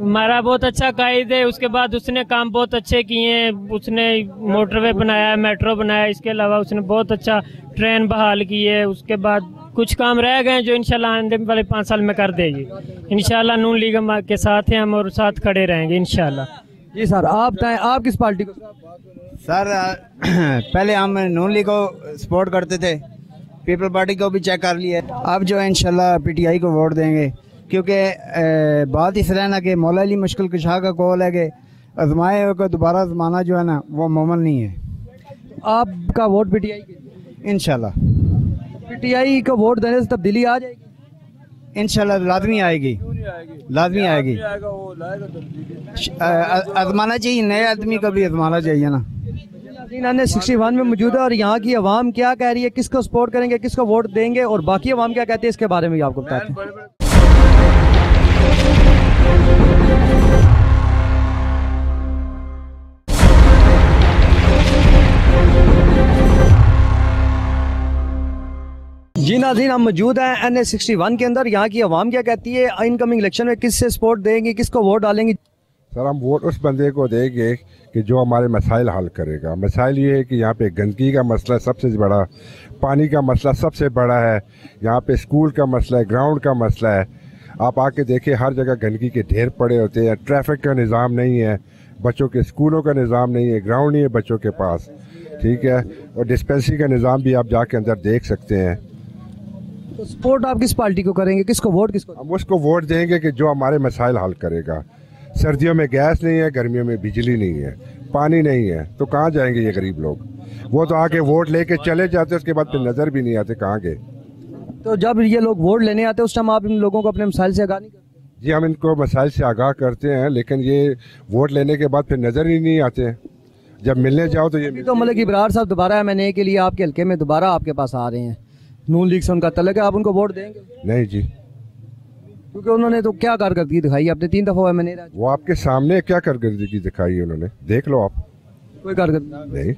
ہمارا بہت اچھا قائد ہے اس کے بعد اس نے کام بہت اچھے کیے ہیں اس نے موٹر وے بنایا ہے میٹرو بنایا اس کے علاوہ اس نے بہت اچھا ٹرین بحال کی ہے اس کے بعد کچھ کام رہ گئے ہیں جو انشاءاللہ آئندہ والے پانچ سال میں کر دے گی انشاءاللہ نون لیگ کے ساتھ ہیں ہم اور ساتھ کھڑے رہیں گے انشاءاللہ۔ جی سر آپ بتائیں آپ کس پارٹی کو؟ سر پہلے ہم نون لیگ کو سپورٹ کرتے تھے پیپل پارٹی کو بھی چیک کر لیا آپ جو ہے انشاءاللہ پی ٹی آئی کو ووٹ دیں گے۔ کیونکہ بات اس رہنا کہ مولا علی مشکل کشاہ کا قول ہے کہ آزمائے ہوئے کو دوبارہ آزمانا جو ہے نا وہ مومن نہیں ہے۔ آپ کا ووٹ پی ٹی آئی انشاءاللہ۔ پی ٹی آئی کا ووٹ دینے سے تبدیلی آ جائے گی؟ انشاءاللہ لازمی آئے گی۔ لازمی آئے گی۔ آزمانا چاہیے نئے آدمی کا بھی آزمانا چاہیے نا۔ جی، نے سکسٹی ون میں موجود ہے اور یہاں کی عوام کیا کہہ رہی ہے؟ کس کو سپورٹ کریں گے؟ کس کو ووٹ دیں گے؟ اور باقی عوام کیا کہتے ہیں؟ اس کے بارے میں بھی آپ کو بتاتے ہیں۔ جی ناظرین، ہم موجود ہیں این اے سکسٹی ون کے اندر۔ یہاں کی عوام کیا کہتی ہے؟ ان کمنگ الیکشن میں کس سے سپورٹ دیں گے کس کو ووٹ ڈالیں گے سر، ہم ووٹ اس بندے کو دیں گے کہ جو ہمارے مسائل حل کرے گا۔ مسائل یہ ہے کہ یہاں پہ گندگی کا مسئلہ سب سے بڑا، پانی کا مسئلہ سب سے بڑا ہے۔ یہاں پہ اسکول کا مسئلہ ہے گراؤنڈ کا مسئلہ ہے۔ آپ آ کے دیکھیں ہر جگہ گندگی کے ڈھیر پڑے ہوتے ہیں ٹریفک کا نظام نہیں ہے بچوں کے اسکولوں کا نظام نہیں ہے گراؤنڈ نہیں ہے بچوں کے پاس ٹھیک ہے؟ اور ڈسپینسری کا نظام بھی آپ جا کے اندر دیکھ سکتے ہیں۔ سپورٹ آپ کس پارٹی کو کریں گے؟ کس کو ووٹ کس کو؟ ہم اس کو ووٹ دیں گے کہ جو ہمارے مسائل حل کرے گا۔ سردیوں میں گیس نہیں ہے گرمیوں میں بجلی نہیں ہے پانی نہیں ہے۔ تو کہاں جائیں گے یہ غریب لوگ؟ وہ تو آ کے ووٹ لے کے چلے جاتے اس کے بعد پھر نظر بھی نہیں آتے کہاں گئے؟ تو جب یہ لوگ ووٹ لینے آتے ہیں اس ٹائم آپ ان لوگوں کو اپنے مسائل سے آگاہ نہیں کرتے؟ جی ہم ان کو مسائل سے آگاہ کرتے ہیں لیکن یہ ووٹ لینے کے بعد پھر نظر ہی نہیں آتے۔ ہیں جب ملنے جاؤ تو یہ تو ملک ابرار صاحب دوبارہ ایم این اے کے لیے آپ کے حلقے میں دوبارہ آپ کے پاس آ رہے ہیں۔ نون لیگ سے ان کا تعلق ہے آپ ان کو ووٹ دیں گے؟ نہیں جی۔ کیونکہ انہوں نے تو کیا کارکردگی دکھائی آپ نے تین دفعہ ایم این اے وہ آپ کے سامنے کیا کارکردگی دکھائی ہے انہوں نے؟ دیکھ لو آپ۔ کوئی کارکردگی؟ نہیں۔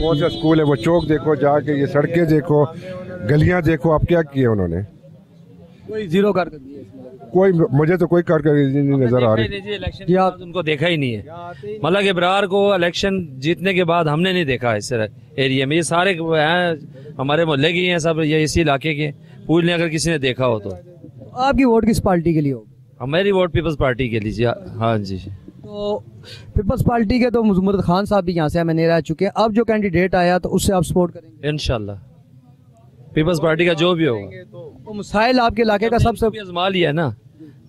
کون سا اسکول ہے؟ وہ چوک دیکھو جا کے یہ سڑکیں دیکھو۔ گلیاں دیکھو آپ کیا کیے انہوں نے؟ کوئی زیرو کارکردگی کوئی مجھے تو کوئی کارکردگی نہیں نظر آ رہی۔ جی، ان کو دیکھا ہی نہیں ہے۔ مطلب ملک ابرار کو الیکشن جیتنے کے بعد ہم نے نہیں دیکھا اس ایریا میں۔ یہ سارے ہیں ہمارے محلے کے ہیں سب یہ اسی علاقے کے پوچھ لیں اگر کسی نے دیکھا ہو تو۔ آپ کی ووٹ کس پارٹی کے لیے ہوگی ہماری ووٹ پیپلز پارٹی کے لیے جی، ہاں،, ہاں جی۔ تو پیپلز پارٹی کے تو مزمرت خان صاحب بھی یہاں سے ہمیں نہیں رہ چکے۔ ہیں اب جو کینڈیڈیٹ آیا تو اس سے آپ سپورٹ کریں گے؟ انشاءاللہ۔ پیپلز پارٹی کا جو بھی ہوگا۔ وہ مسائل آپ کے علاقے کا سب سے ازما لیا ہے نا۔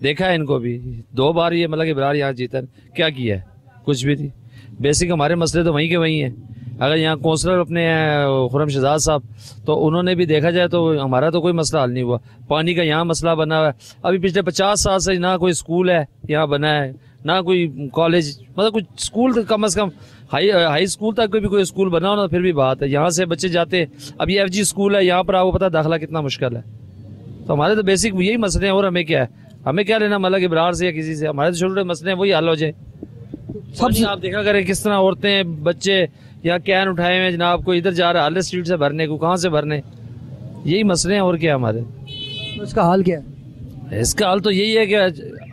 دیکھا ہے ان کو بھی۔ دو بار یہ مطلب کہ یہاں جیتا کیا کیا ہے؟ کچھ بھی تھی بیسک ہمارے مسئلے تو وہیں کے وہیں ہیں۔ اگر یہاں کونسلر اپنے خرم شہزاد صاحب تو انہوں نے بھی دیکھا جائے تو ہمارا تو کوئی مسئلہ حل نہیں ہوا۔ پانی کا یہاں مسئلہ بنا ہوا ہے۔ ابھی پچھلے پچاس سال سے نہ کوئی اسکول ہے یہاں بنا ہے نہ کوئی کالج مطلب کچھ اسکول کم از کم ہائی ہائی اسکول تک بھی کوئی اسکول بنا ہونا پھر بھی بات ہے۔ یہاں سے بچے جاتے اب یہ ایف جی اسکول ہے یہاں پر آپ کو پتہ داخلہ کتنا مشکل ہے۔ تو ہمارے تو بیسک یہی مسئلے ہیں اور ہمیں کیا ہے؟ ہمیں کیا لینا ملک ابرار سے یا کسی سے؟ ہمارے تو چھوٹے مسئلے ہیں وہی حل ہو جائیں سب سے آپ دیکھا کریں کس طرح عورتیں بچے یا کین اٹھائے ہوئے جناب کو ادھر جا رہا ہے آلے اسٹریٹ سے بھرنے کو کہاں سے بھرنے؟ یہی مسئلے ہیں اور کیا ہمارے؟ اس کا حال کیا ہے؟ اس کا حال تو یہی ہے کہ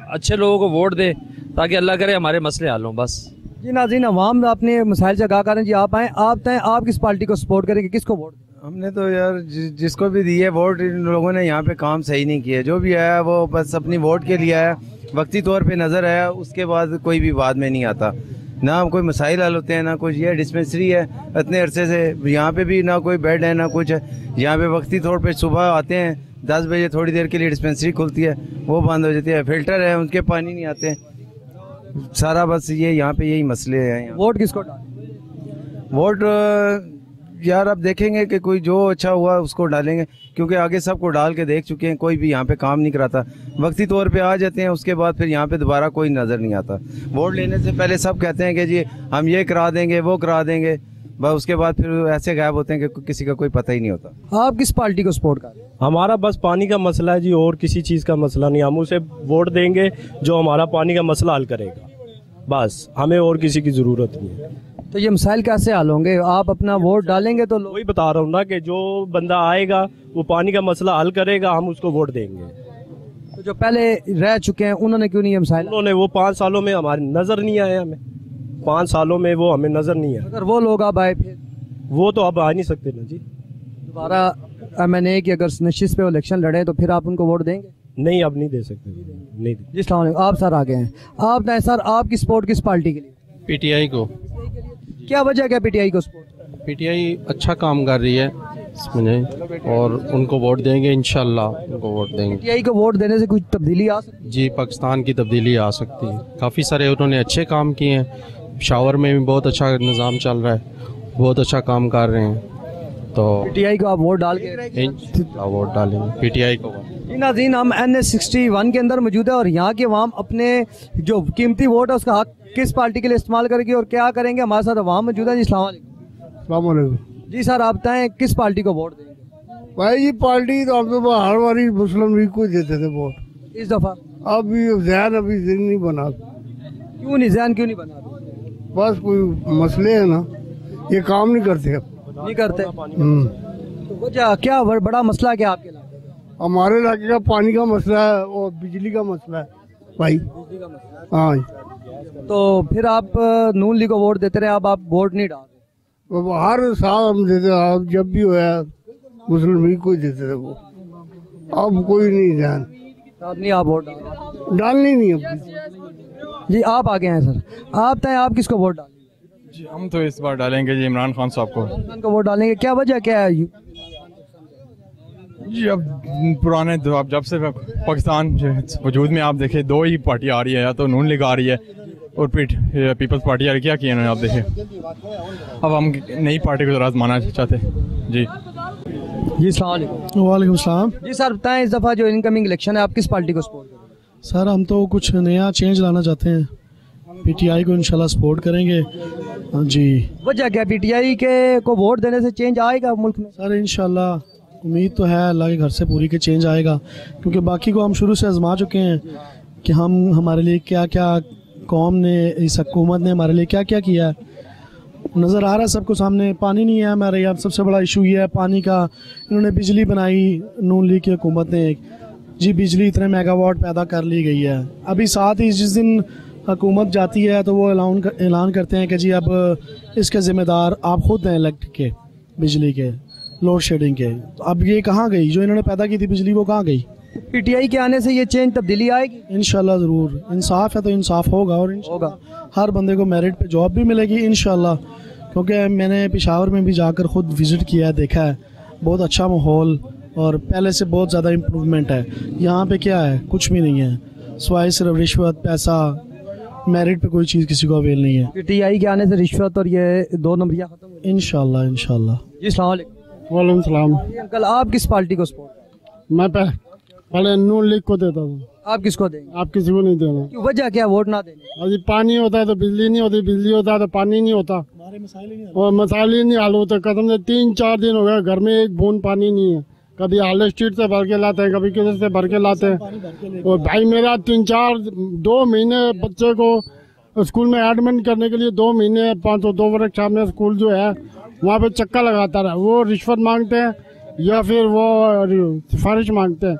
اچھے لوگوں کو ووٹ دے تاکہ اللہ کرے ہمارے مسئلے حل ہوں بس۔ جی ناظرین، عوام اپنے مسائل سے رہے ہیں جی آپ آئیں، آپ بتائیں آپ کس پارٹی کو سپورٹ کریں گے؟ کس کو ووٹ ہم نے تو یار جس کو بھی دی ہے ووٹ، ان لوگوں نے یہاں پہ کام صحیح نہیں کیا جو بھی آیا وہ بس اپنی ووٹ کے لیے آیا وقتی طور پہ نظر آیا، اس کے بعد کوئی بھی بعد میں نہیں آتا۔ نہ کوئی مسائل حل ہوتے ہیں، نہ کچھ۔ یہ ڈسپنسری ہے، اتنے عرصے سے یہاں پہ بھی نہ کوئی بیڈ ہے، نہ کچھ ہے۔ یہاں پہ وقتی طور پہ صبح آتے ہیں، دس بجے تھوڑی دیر کے لیے ڈسپنسری کھلتی ہے، وہ بند ہو جاتی ہے۔ فلٹر ہے، ان کے پانی نہیں آتے۔ ہیں سارا بس یہ یہاں پہ یہی مسئلے ہیں ووٹ کس کو ووٹ یار آپ دیکھیں گے کہ کوئی جو اچھا ہوا اس کو ڈالیں گے کیونکہ آگے سب کو ڈال کے دیکھ چکے ہیں کوئی بھی یہاں پہ کام نہیں کراتا۔ وقتی طور پہ آ جاتے ہیں اس کے بعد پھر یہاں پہ دوبارہ کوئی نظر نہیں آتا۔ ووٹ لینے سے پہلے سب کہتے ہیں کہ جی ہم یہ کرا دیں گے وہ کرا دیں گے۔ بس اس کے بعد پھر ایسے غائب ہوتے ہیں کہ کسی کا کوئی پتہ ہی نہیں ہوتا۔ آپ کس پارٹی کو سپورٹ کر رہے ہیں؟ ہمارا بس پانی کا مسئلہ ہے جی اور کسی چیز کا مسئلہ نہیں۔ ہم اسے ووٹ دیں گے جو ہمارا پانی کا مسئلہ حل کرے گا۔ بس ہمیں اور کسی کی ضرورت نہیں ہے۔ تو یہ مسائل کیسے حل ہوں گے؟ آپ اپنا ووٹ ڈالیں گے تو وہی بتا رہا ہوں نا کہ جو بندہ آئے گا وہ پانی کا مسئلہ حل کرے گا ہم اس کو ووٹ دیں گے۔ جو پہلے رہ چکے ہیں انہوں نے کیوں نہیں یہ مسائل انہوں نے وہ پانچ سالوں میں ہماری نظر نہیں آئے ہمیں۔ پانچ سالوں میں وہ ہمیں نظر نہیں ہے اگر وہ لوگ اب آئے پھر۔ وہ تو اب آ نہیں سکتے نا جی۔ دوبارہ ایم این اے کی اگر نشست پہ الیکشن لڑے تو پھر آپ ان کو ووٹ دیں گے؟ نہیں اب نہیں دے سکتے۔ نہیں جی السلام علیکم۔ آپ سر آگے ہیں۔ آپ نے سر آپ کی سپورٹ کس پارٹی کے لیے؟ پی ٹی آئی کو۔ کیا وجہ کیا پی ٹی آئی کو سپورٹ؟ پی ٹی آئی اچھا کام کر رہی ہے اور ان کو ووٹ دیں گے انشاءاللہ ان کو ووٹ دیں گے۔ پی ٹی آئی کو ووٹ دینے سے کچھ تبدیلی آ سکتی جی پاکستان کی تبدیلی آ سکتی ہے۔ کافی سارے انہوں نے اچھے کام کیے ہیں۔ شاور میں بھی بہت اچھا نظام چل رہا ہے بہت اچھا کام کر رہے ہیں۔ تو پی ٹی آئی کو آپ ووٹ ڈال کے ووٹ ڈالیں پی ٹی آئی کو۔ جی ناظرین جی ہم این ایس سکسٹی ون کے اندر موجود ہے اور یہاں کے عوام اپنے جو قیمتی ووٹ ہے اس کا حق کس پارٹی کے لیے استعمال کرے گی اور کیا کریں گے ہمارے ساتھ عوام موجود ہیں۔ جی اسلام علیکم۔ السلام علیکم۔ جی سر آپ بتائیں کس پارٹی کو ووٹ دیں گے؟ بھائی جی پارٹی تو آپ کے پاس ہر باری مسلم لیگ کو دیتے تھے ووٹ۔ اس دفعہ؟ اب ذہن ابھی نہیں بنا۔ کیوں نہیں؟ ذہن کیوں نہیں بنا؟ پاس کوئی مسئلے ہیں نا یہ کام نہیں کرتے نہیں کرتے؟ کیا بڑا مسئلہ کیا آپ کے ہمارے علاقے کا پانی کا مسئلہ ہے اور بجلی کا مسئلہ ہے بھائی۔ ہاں۔ تو پھر آپ نون لیگ کو ووٹ دیتے رہے اب آپ ووٹ نہیں ڈالتے ہر سال ہم دیتے آپ جب بھی ہوا مسلم لیگ کو دیتے تھے وہ۔ اب کوئی نہیں جان۔ آپ نہیں آپ ووٹ ڈالنی نہیں اب۔ جی آپ آگے ہیں سر۔ آپ تائیں آپ کس کو ووٹ ڈالیں گے؟ جی ہم تو اس بار ڈالیں گے جی عمران خان صاحب کو۔ عمران کو ووٹ ڈالیں گے۔ کیا وجہ کیا ہے؟ جی اب پرانے جب سے پاکستان وجود میں آپ دیکھیں دو ہی پارٹی آ رہی ہے یا تو نون لیگ آ رہی ہے اور پیپلز پارٹی آ رہی کیا کیا انہوں نے آپ دیکھیں؟ اب ہم نئی پارٹی کو ذرا مانا چاہتے جی۔ جی السلام علیکم۔ وعلیکم السلام۔ جی سر بتائیں اس دفعہ جو انکمنگ الیکشن ہے آپ کس پارٹی کو سپورٹ سر ہم تو کچھ نیا چینج لانا چاہتے ہیں۔ پی ٹی آئی کو انشاءاللہ سپورٹ کریں گے۔ ہاں جی۔ وجہ کیا پی ٹی آئی کے کو ووٹ دینے سے چینج آئے گا ملک میں؟ سر انشاءاللہ امید تو ہے اللہ کے گھر سے پوری کے چینج آئے گا۔ کیونکہ باقی کو ہم شروع سے آزما چکے ہیں کہ ہم ہمارے لیے کیا کیا قوم نے اس حکومت نے ہمارے لیے کیا کیا کیا ہے۔ نظر آ رہا ہے سب کو سامنے پانی نہیں ہے ہمارے یہاں سب سے بڑا ایشو یہ ہے پانی کا۔ انہوں نے بجلی بنائی نون لیگ کی حکومت نے ایک۔ جی بجلی اتنے میگا واٹ پیدا کر لی گئی ہے۔ ابھی ساتھ ہی جس دن حکومت جاتی ہے تو وہ اعلان اعلان کرتے ہیں کہ جی اب اس کے ذمہ دار آپ خود ہیں الیکٹرک کے بجلی کے لوڈ شیڈنگ کے۔ تو اب یہ کہاں گئی؟ جو انہوں نے پیدا کی تھی بجلی وہ کہاں گئی؟ پی ٹی آئی کے آنے سے یہ چینج تبدیلی آئے گی؟ انشاءاللہ ضرور۔ انصاف ہے تو انصاف ہوگا اور ہوگا۔ ہر بندے کو میرٹ پہ جاب بھی ملے گی انشاءاللہ۔ کیونکہ میں نے پشاور میں بھی جا کر خود وزٹ کیا ہے دیکھا ہے۔ بہت اچھا ماحول۔ اور پہلے سے بہت زیادہ امپروومنٹ ہے۔ یہاں پہ کیا ہے؟ کچھ بھی نہیں ہے۔ سوائے صرف رشوت پیسہ میرٹ پہ کوئی چیز کسی کو اویل نہیں ہے۔ ٹی آئی کے آنے سے رشوت اور یہ دو نمبر ان شاء اللہ ان شاء اللہ جی السلام علیکم۔ وعلیکم السلام۔ جی، انکل آپ کس پارٹی کو سپورٹ میں پہ پہلے نون لیگ کو دیتا ہوں آپ کس کو دیں آپ کسی کو نہیں دینا۔ وجہ کیا؟ ووٹ نہ دیں ابھی پانی ہوتا ہے تو بجلی نہیں ہوتی بجلی ہوتا ہے تو پانی نہیں ہوتا۔ مسائل نہیں حل ہوتا قدم سے تین چار دن ہو گیا گھر میں ایک بون پانی نہیں ہے۔ کبھی آل اسٹریٹ سے بھر کے لاتے ہیں کبھی کسی سے بھر کے لاتے ہیں۔ اور بھائی میرا تین چار دو مہینے بچے کو اسکول میں ایڈمنٹ کرنے کے لیے دو مہینے پانچ سو دو ورک میں اسکول جو ہے وہاں پہ چکا لگاتا رہا۔ وہ رشوت مانگتے ہیں یا پھر وہ سفارش مانگتے ہیں۔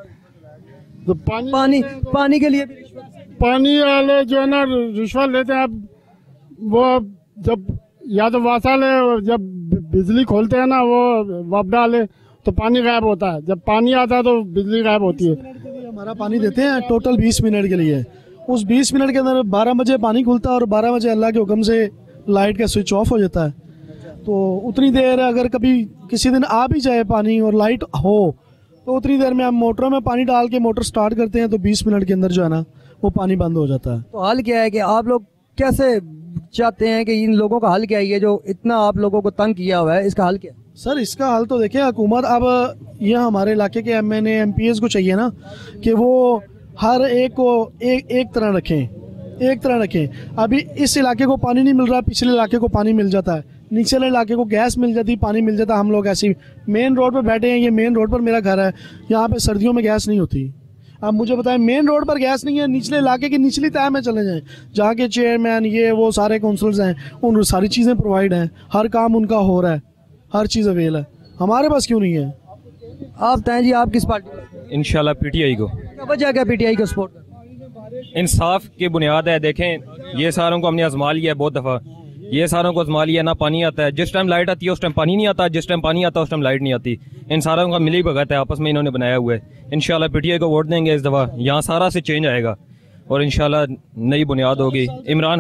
تو پانی پانی پانی کے لیے پانی والے جو ہے نا رشوت لیتے ہیں۔ اب وہ جب یا تو واسال ہے جب بجلی کھولتے ہیں نا وہ وبڈا والے تو پانی غائب ہوتا ہے۔ جب پانی آتا ہے تو بجلی غائب ہوتی ہے۔ ہمارا پانی دیتے ہیں۔ ٹوٹل بیس منٹ کے لیے۔ اس بیس منٹ کے اندر بارہ بجے پانی کھلتا ہے اور بارہ بجے اللہ کے حکم سے لائٹ کا سوئچ آف ہو جاتا ہے۔ تو اتنی دیر اگر کبھی کسی دن آ بھی جائے پانی اور لائٹ ہو تو اتنی دیر میں ہم موٹروں میں پانی ڈال کے موٹر سٹارٹ کرتے ہیں تو بیس منٹ کے اندر جو ہے نا وہ پانی بند ہو جاتا ہے۔ تو حل کیا ہے کہ آپ لوگ کیسے چاہتے ہیں کہ ان لوگوں کا حل کیا ہے؟ جو اتنا آپ لوگوں کو تنگ کیا ہوا ہے اس کا حل کیا ہے؟ سر، اس کا حال تو دیکھیں، حکومت اب یہ ہمارے علاقے کے M N A, M P As کو چاہیے نا کہ وہ ہر ایک کو ایک ایک طرح رکھیں، ایک طرح رکھیں۔ ابھی اس علاقے کو پانی نہیں مل رہا، پچھلے علاقے کو پانی مل جاتا ہے۔ نیچلے علاقے کو گیس مل جاتی، پانی مل جاتا۔ ہم لوگ ایسی مین روڈ پہ بیٹھے ہیں، یہ مین روڈ پر میرا گھر ہے۔ یہاں پہ سردیوں میں گیس نہیں ہوتی۔ اب مجھے بتائیں، مین روڈ پر گیس نہیں ہے، نچلے علاقے کی نچلی تہ میں چلے جائیں۔ جہاں کے چیئرمین، یہ وہ سارے کونسلز ہیں، ان ساری چیزیں پرووائڈ ہیں۔ ہر کام ان کا ہو رہا ہے۔ ہر چیز اویل ہے۔ ہمارے پاس کیوں نہیں ہے؟ آپ بتائیں جی آپ کس پارٹی انشاءاللہ پی ٹی آئی کو۔ وجہ کیا پی ٹی آئی کا سپورٹ انصاف کی بنیاد ہے دیکھیں یہ ساروں کو ہم نے ازما لیا ہے بہت دفعہ۔ یہ ساروں کو ازما لیا نہ پانی آتا ہے۔ جس ٹائم لائٹ آتی ہے اس ٹائم پانی نہیں آتا۔ جس ٹائم پانی آتا ہے اس ٹائم لائٹ نہیں آتی۔ ان ساروں کا ملی بھگت ہے آپس میں انہوں نے بنایا ہوا ہے۔ انشاءاللہ پی ٹی آئی کو ووٹ دیں گے اس دفعہ۔ یہاں سارا سے چینج آئے گا۔ اور انشاءاللہ نئی بنیاد ہوگی۔ عمران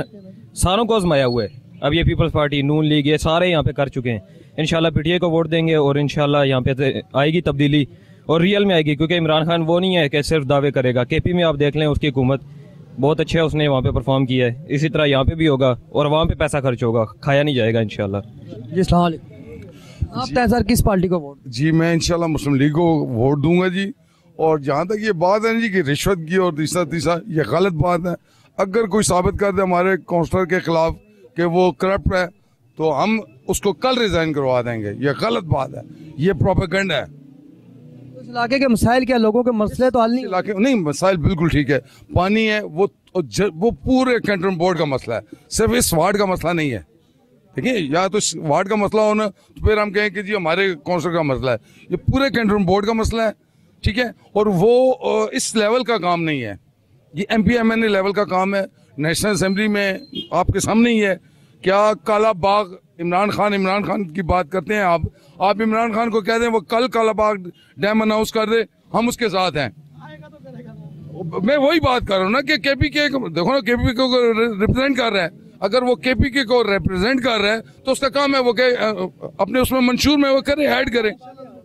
ساروں کو آزمایا ہوا ہے۔ اب یہ پیپلز پارٹی نون لیگ یہ سارے یہاں پہ کر چکے ہیں۔ انشاءاللہ پی ٹی اے کو ووٹ دیں گے اور انشاءاللہ یہاں پہ آئے گی تبدیلی اور ریئل میں آئے گی کیونکہ عمران خان وہ نہیں ہے کہ صرف دعوے کرے گا۔ کے پی میں آپ دیکھ لیں اس کی حکومت بہت اچھا اس نے وہاں پہ پرفارم کیا ہے۔ اسی طرح یہاں پہ بھی ہوگا اور وہاں پہ پیسہ خرچ ہوگا۔ کھایا نہیں جائے گا انشاءاللہ۔ جی السلام علیکم۔ آپ جی۔ سر کس پارٹی کو ووٹ؟ جی میں انشاءاللہ مسلم لیگ کو ووٹ دوں گا جی۔ اور جہاں تک یہ بات ہے جی کہ رشوت کی اور تیسرا تیسرا یہ غلط بات ہے۔ اگر کوئی ثابت کر دے ہمارے کونسلر کے خلاف کہ وہ کرپٹ ہے تو ہم اس کو کل ریزائن کروا دیں گے۔ یہ غلط بات ہے۔ یہ پروپیگنڈ ہے۔ اس علاقے کے مسائل کیا؟ لوگوں کے مسئلے تو حال نہیں علاقے نہیں مسائل بالکل ٹھیک ہے۔ پانی ہے وہ وہ پورے کینٹون بورڈ کا مسئلہ ہے۔ صرف اس وارڈ کا مسئلہ نہیں ہے۔ ٹھیک ہے یا تو اس وارڈ کا مسئلہ ہونا تو پھر ہم کہیں کہ جی ہمارے کونسل کا مسئلہ ہے۔ یہ پورے کینٹون بورڈ کا مسئلہ ہے۔ ٹھیک ہے؟ اور وہ اس لیول کا کام نہیں ہے۔ یہ M P M N A level کا کام ہے۔ نیشنل اسمبلی میں آپ کے سامنے ہی ہے۔ کیا کالا باغ عمران خان عمران خان کی بات کرتے ہیں آپ۔ آپ عمران خان کو کہہ دیں، وہ کل کالا باغ ڈیم اناؤنس کر دے، ہم اس کے ساتھ ہیں۔ میں وہی بات کر رہا ہوں نا کہ کے پی کے دیکھو نا کے پی کے کو ریپرزینٹ کر رہا ہے۔ اگر وہ کے پی کے کو ریپرزینٹ کر رہا ہے، تو اس کا کام ہے وہ کہ اپنے اس میں منشور میں وہ کریں ایڈ کریں۔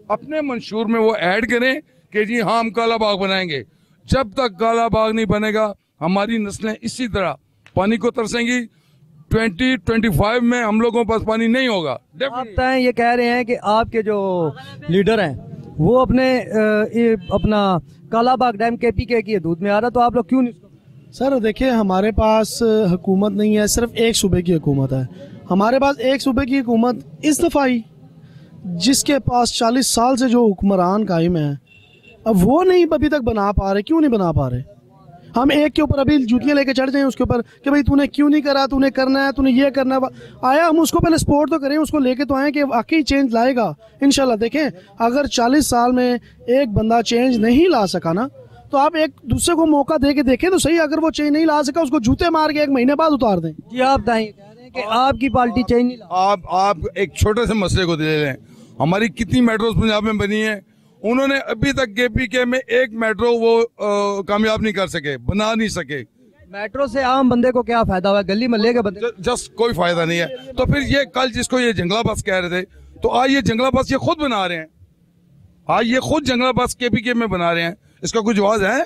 اپنے منشور میں وہ ایڈ کریں کہ جی ہاں ہم کالا باغ بنائیں گے۔ جب تک کالا باغ نہیں بنے گا، ہماری نسلیں اسی طرح پانی کو ترسیں گی۔ ٹوینٹی ٹوینٹی فائیو میں ہم لوگوں پاس پانی نہیں ہوگا. آپ یہ کہہ رہے ہیں کہ آپ کے جو لیڈر ہیں وہ اپنے اپنا کالا باغ ڈیم کے پی کے کی حدود میں آ رہا تو آپ لوگ کیوں نہیں سر دیکھیں ہمارے پاس حکومت نہیں ہے صرف ایک صوبے کی حکومت ہے۔ ہمارے پاس ایک صوبے کی حکومت اس دفعہ ہی جس کے پاس چالیس سال سے جو حکمران قائم ہیں اب وہ نہیں ابھی تک بنا پا رہے کیوں نہیں بنا پا رہے؟ ہم ایک کے اوپر ابھی جوتیاں لے کے چڑھ جائیں اس کے اوپر کہ بھائی تو نے کیوں نہیں کرا تو نے کرنا ہے تو نے یہ کرنا ہے۔ آیا ہم اس کو پہلے سپورٹ تو کریں اس کو لے کے تو آئیں کہ واقعی چینج لائے گا۔ انشاءاللہ دیکھیں اگر چالیس سال میں ایک بندہ چینج نہیں لا سکا نا تو آپ ایک دوسرے کو موقع دے کے دیکھیں تو صحیح اگر وہ چینج نہیں لا سکا اس کو جوتے مار کے ایک مہینے بعد اتار دیں۔ جی آپ دائیں کہ آپ کی پارٹی چینج نہیں آپ آپ ایک چھوٹے سے مسئلے کو دے لیں ہماری کتنی میٹروز پنجاب میں بنی ہیں؟ انہوں نے ابھی تک کے پی کے میں ایک میٹرو وہ کامیاب نہیں کر سکے بنا نہیں سکے۔ میٹرو سے عام بندے کو کیا فائدہ ہوا؟ گلی ملے کے بندے جس کوئی فائدہ نہیں ہے۔ تو پھر یہ کل جس کو یہ جنگلہ بس کہہ رہے تھے تو آج یہ جنگلہ بس یہ خود بنا رہے ہیں۔ آج یہ خود جنگلہ بس کے پی کے میں بنا رہے ہیں۔ اس کا کچھ جواز ہے؟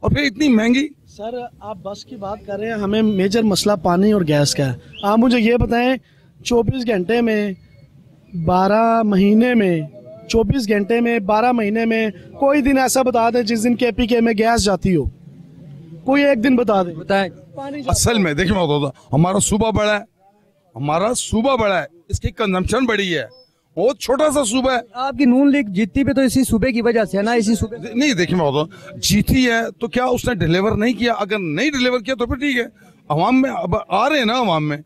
اور پھر اتنی مہنگی؟ سر آپ بس کی بات کر رہے ہیں ہمیں میجر مسئلہ پانی اور گیس کا ہے۔ آپ مجھے یہ بتائیں چوبیس گھنٹے میں بارہ مہینے میں چوبیس گھنٹے میں بارہ مہینے میں کوئی دن ایسا بتا دیں جس دن کے پی کے میں گیس جاتی ہو۔ کوئی ایک دن بتا دیں بتائیں۔ اصل میں دیکھیں میں ہمارا صوبہ بڑا ہے۔ ہمارا صوبہ بڑا ہے۔ اس کی کنزمپشن بڑی ہے۔ بہت چھوٹا سا صوبہ ہے۔ آپ کی نون لیگ جیتی پہ تو اسی صوبے کی وجہ سے ہے نا اسی صوبے نہیں دیکھیں میں جیتی ہے تو کیا اس نے ڈیلیور نہیں کیا؟ اگر نہیں ڈیلیور کیا تو پھر ٹھیک ہے۔ عوام میں اب آ رہے ہیں نا عوام میں۔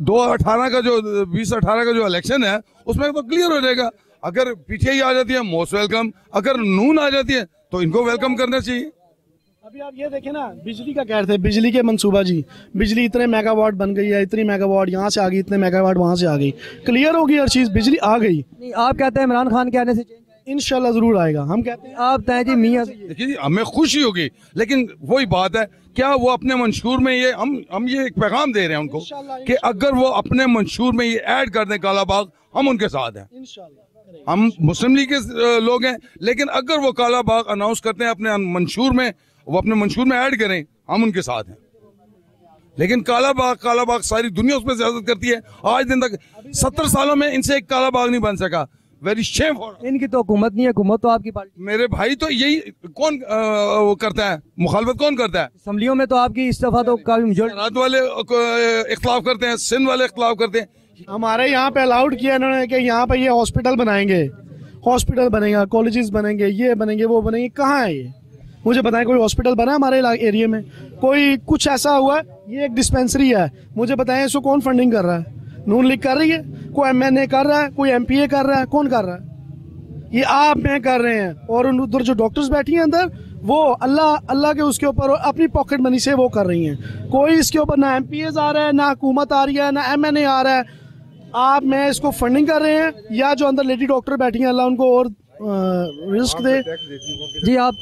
دو اٹھارہ کا جو بیس اٹھارہ کا جو الیکشن ہے اس میں تو کلیئر ہو جائے گا۔ اگر پیچھے ہی آ جاتی ہے موسٹ ویلکم اگر نون آ جاتی ہے تو ان کو ویلکم کرنا چاہیے۔ ابھی آپ یہ دیکھیں نا بجلی کا کہہ رہے تھے بجلی کے منصوبہ جی بجلی اتنے میگا واٹ بن گئی ہے اتنی میگا واٹ یہاں سے آ گئی اتنے میگا واٹ وہاں سے آ گئی۔ کلیئر ہوگی ہر چیز بجلی آ گئی۔ آپ کہتے ہیں عمران خان کہنے سے انشاءاللہ ضرور آئے گا۔ ہم کہتے ہیں آپ جی میاں دیکھیے جی، ہمیں خوشی ہوگی لیکن وہی بات ہے کیا وہ اپنے منشور میں یہ ہم ہم یہ ایک پیغام دے رہے ہیں ان کو کہ اگر وہ اپنے منشور میں یہ ایڈ کر دیں کالا باغ ہم ان کے ساتھ ہیں۔ ہم مسلم لیگ کے لوگ ہیں لیکن اگر وہ کالا باغ اناؤنس کرتے ہیں اپنے منشور میں وہ اپنے منشور میں ایڈ کریں ہم ان کے ساتھ ہیں۔ لیکن کالا باغ کالا باغ ساری دنیا اس میں زیادت کرتی ہے۔ آج دن تک ستر سالوں میں ان سے ایک کالا باغ نہیں بن سکا۔ ویری شیم ان کی تو حکومت نہیں ہے حکومت تو آپ کی پارٹی میرے بھائی تو یہی کون کرتا ہے؟ مخالفت کون کرتا ہے؟ اسمبلیوں میں تو آپ کی اس تو کافی والے اختلاف کرتے ہیں سندھ والے اختلاف کرتے ہیں۔ ہمارے یہاں پہ الاؤڈ کیا انہوں نے کہ یہاں پہ یہ ہاسپٹل بنائیں گے۔ ہاسپٹل بنے گا کالجز بنیں گے یہ بنیں گے وہ بنیں گے کہاں ہے یہ؟ مجھے بتائیں کوئی ہاسپٹل بنا ہمارے ایریے میں۔ کوئی کچھ ایسا ہوا ہے یہ ایک ڈسپینسری ہے۔ مجھے بتائیں اس کو کون فنڈنگ کر رہا ہے؟ نون لیگ کر رہی ہے؟ کوئی ایم این اے کر رہا ہے؟ کوئی ایم پی اے کر رہا ہے؟ کون کر رہا ہے؟ یہ آپ میں کر رہے ہیں اور ادھر جو ڈاکٹرز بیٹھی ہیں اندر، وہ اللہ اللہ کے اس کے اوپر اپنی پاکٹ منی سے وہ کر رہی ہیں۔ کوئی اس کے اوپر نہ ایم پی ایز آ رہا ہے، نہ حکومت آ رہی ہے، نہ ایم این اے آ رہا ہے۔ آپ میں اس کو فنڈنگ کر رہے ہیں یا جو اندر لیڈی ڈاکٹر بیٹھی ہیں، اللہ ان کو اور رسک دے۔ جی آپ۔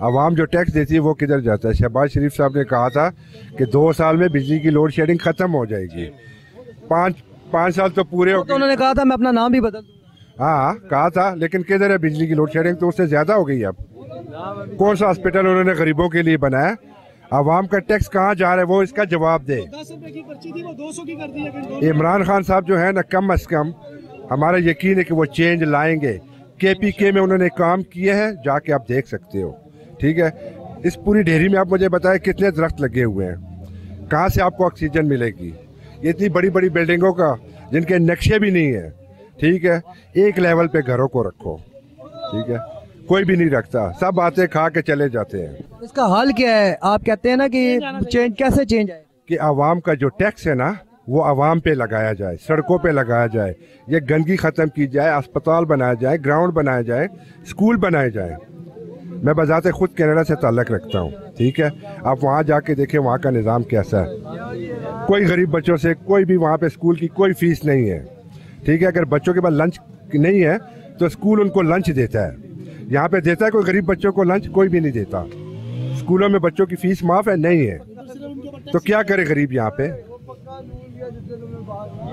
عوام جو ٹیکس دیتی ہے، وہ کدھر جاتا ہے؟ شہباز شریف صاحب نے کہا تھا کہ دو سال میں بجلی کی لوڈ شیڈنگ ختم ہو جائے گی۔ پانچ پانچ سال تو پورے ہو تو انہوں نے کہا تھا میں اپنا نام بھی بدل دوں ہاں،, ہاں کہا تھا لیکن کدھر ہے بجلی کی لوڈ شیڈنگ؟ تو اس سے زیادہ ہو گئی اب۔ کون سا ہاسپٹل انہوں نے غریبوں کے لیے بنایا؟ عوام کا ٹیکس کہاں جا رہا ہے؟ وہ اس کا جواب دے۔ عمران خان صاحب جو ہے نا کم از کم ہمارا یقین ہے کہ وہ چینج لائیں گے۔ کے پی کے میں انہوں نے کام کیا ہے جا کے آپ دیکھ سکتے ہو۔ ٹھیک ہے؟ اس پوری ڈھیری میں آپ مجھے بتائیں کتنے درخت لگے ہوئے ہیں؟ کہاں سے آپ کو آکسیجن ملے گی؟ یہ اتنی بڑی بڑی بلڈنگوں کا جن کے نقشے بھی نہیں ہیں۔ ٹھیک ہے؟ ایک لیول پہ گھروں کو رکھو۔ ٹھیک ہے؟ کوئی بھی نہیں رکھتا۔ سب آتے کھا کے چلے جاتے ہیں۔ اس کا حل کیا ہے؟ آپ کہتے ہیں نا کہ چینج کیسے چینج ہے کہ عوام کا جو ٹیکس ہے نا وہ عوام پہ لگایا جائے سڑکوں پہ لگایا جائے۔ یہ گندگی ختم کی جائے اسپتال بنایا جائے گراؤنڈ بنایا جائے اسکول بنائے جائے میں بذات خود کینیڈا سے تعلق رکھتا ہوں۔ ٹھیک ہے؟ آپ وہاں جا کے دیکھیں وہاں کا نظام کیسا ہے۔ کوئی غریب بچوں سے کوئی بھی وہاں پہ اسکول کی کوئی فیس نہیں ہے۔ ٹھیک ہے، اگر بچوں کے پاس لنچ نہیں ہے، تو اسکول ان کو لنچ دیتا ہے۔ یہاں پہ دیتا ہے کوئی غریب بچوں کو لنچ، کوئی بھی نہیں دیتا۔ اسکولوں میں بچوں کی فیس معاف ہے؟ نہیں ہے۔ تو کیا کرے غریب یہاں پہ؟ جی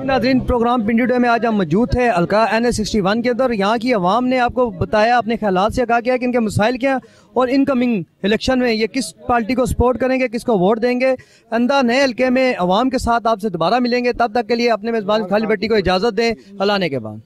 ناظرین، پروگرام پنڈی ڈے میں آج ہم موجود تھے الکا این ایس سکسٹی ون کے اندر۔ یہاں کی عوام نے آپ کو بتایا، اپنے خیالات سے کہا کیا کہ ان کے مسائل کیا اور ان کمنگ الیکشن میں یہ کس پارٹی کو سپورٹ کریں گے، کس کو ووٹ دیں گے؟ اندہ نئے حلقے میں عوام کے ساتھ آپ سے دوبارہ ملیں گے۔ تب تک کے لیے اپنے میزبان خالی بٹی کو اجازت دیں ہلانے کے بعد